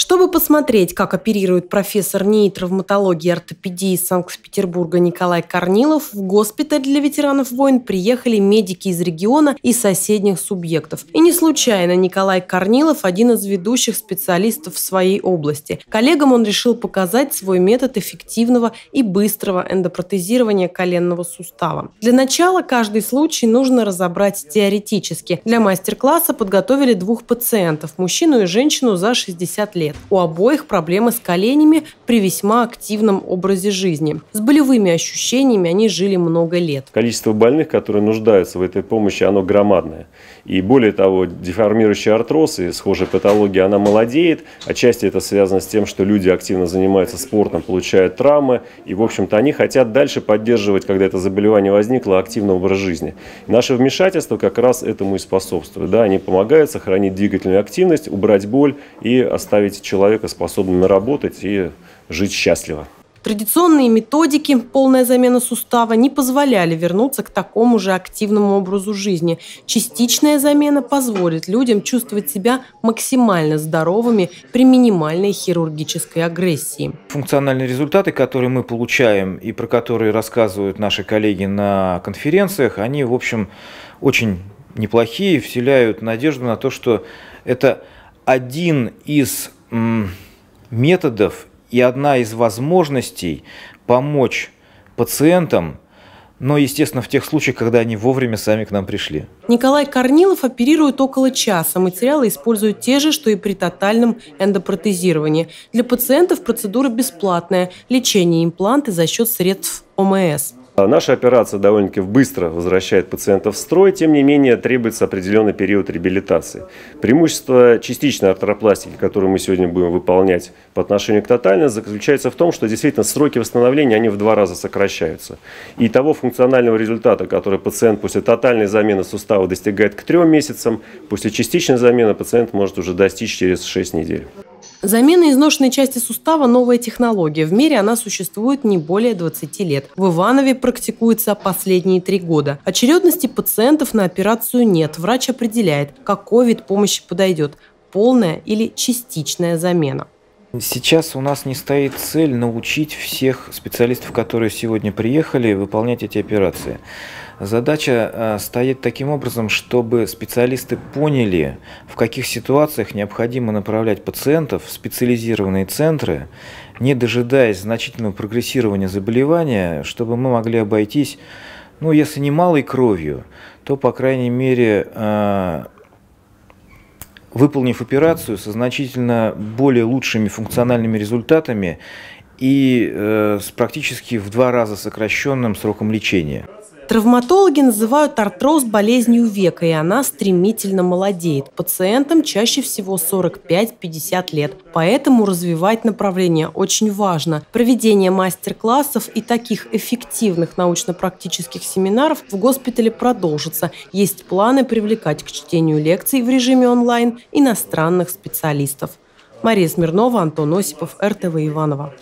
Чтобы посмотреть, как оперирует профессор НИИ травматологии и ортопедии Санкт-Петербурга Николай Корнилов, в госпиталь для ветеранов войн приехали медики из региона и соседних субъектов. И не случайно Николай Корнилов – один из ведущих специалистов в своей области. Коллегам он решил показать свой метод эффективного и быстрого эндопротезирования коленного сустава. Для начала каждый случай нужно разобрать теоретически. Для мастер-класса подготовили двух пациентов – мужчину и женщину за 60 лет лет. У обоих проблемы с коленями при весьма активном образе жизни. С болевыми ощущениями они жили много лет. Количество больных, которые нуждаются в этой помощи, оно громадное. И более того, деформирующий артроз и схожая патология, она молодеет. Отчасти это связано с тем, что люди активно занимаются спортом, получают травмы. И, в общем-то, они хотят дальше поддерживать, когда это заболевание возникло, активный образ жизни. Наше вмешательство как раз этому и способствует. Да, они помогают сохранить двигательную активность, убрать боль и оставить человека способным работать и жить счастливо. Традиционные методики, полная замена сустава, не позволяли вернуться к такому же активному образу жизни. Частичная замена позволит людям чувствовать себя максимально здоровыми при минимальной хирургической агрессии. Функциональные результаты, которые мы получаем и про которые рассказывают наши коллеги на конференциях, они, в общем, очень неплохие, вселяют надежду на то, что это один из методов и одна из возможностей помочь пациентам, но, естественно, в тех случаях, когда они вовремя сами к нам пришли. Николай Корнилов оперирует около часа. Материалы используют те же, что и при тотальном эндопротезировании. Для пациентов процедура бесплатная. Лечение импланты за счет средств ОМС. А наша операция довольно-таки быстро возвращает пациента в строй, тем не менее требуется определенный период реабилитации. Преимущество частичной артропластики, которую мы сегодня будем выполнять по отношению к тотальной, заключается в том, что действительно сроки восстановления они в два раза сокращаются. И того функционального результата, который пациент после тотальной замены сустава достигает к трем месяцам, после частичной замены пациент может уже достичь через 6 недель. Замена изношенной части сустава – новая технология. В мире она существует не более 20 лет. В Иванове практикуется последние три года. Очередности пациентов на операцию нет. Врач определяет, какой вид помощи подойдет – полная или частичная замена. Сейчас у нас не стоит цель научить всех специалистов, которые сегодня приехали, выполнять эти операции. Задача э, стоит таким образом, чтобы специалисты поняли, в каких ситуациях необходимо направлять пациентов в специализированные центры, не дожидаясь значительного прогрессирования заболевания, чтобы мы могли обойтись, ну, если не малой кровью, то, по крайней мере, э, выполнив операцию со значительно более лучшими функциональными результатами и э, с практически в два раза сокращенным сроком лечения. Травматологи называют артроз болезнью века, и она стремительно молодеет. Пациентам чаще всего 45-50 лет. Поэтому развивать направление очень важно. Проведение мастер-классов и таких эффективных научно-практических семинаров в госпитале продолжится. Есть планы привлекать к чтению лекций в режиме онлайн иностранных специалистов. Мария Смирнова, Антон Осипов, РТВ Иванова.